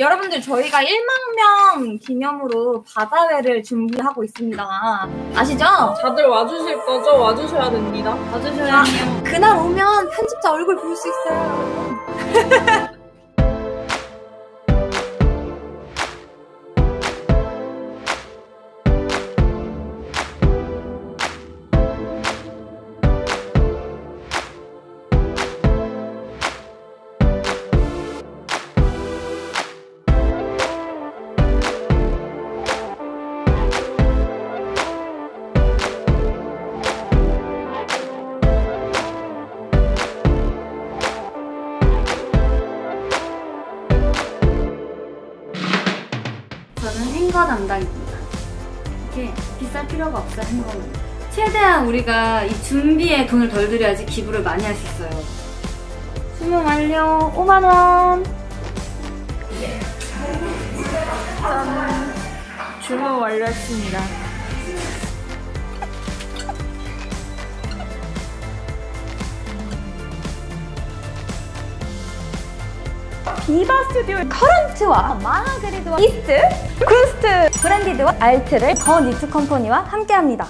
여러분들 저희가 1만 명 기념으로 바다회를 준비하고 있습니다. 아시죠? 다들 와주실 거죠? 와주셔야 됩니다. 와주셔야 해요. 그날 오면 편집자 얼굴 볼 수 있어요. 저는 행거 담당입니다. 이렇게 비쌀 필요가 없어요, 행거는. 최대한 우리가 이 준비에 돈을 덜 들여야지 기부를 많이 할 수 있어요. 주문 완료 5만원! 주문 완료했습니다. 비바 스튜디오 커런트와 마하그리드와 이스트쿤스트, 브랜디드와 알트를 더 니트 컴퍼니와 함께합니다.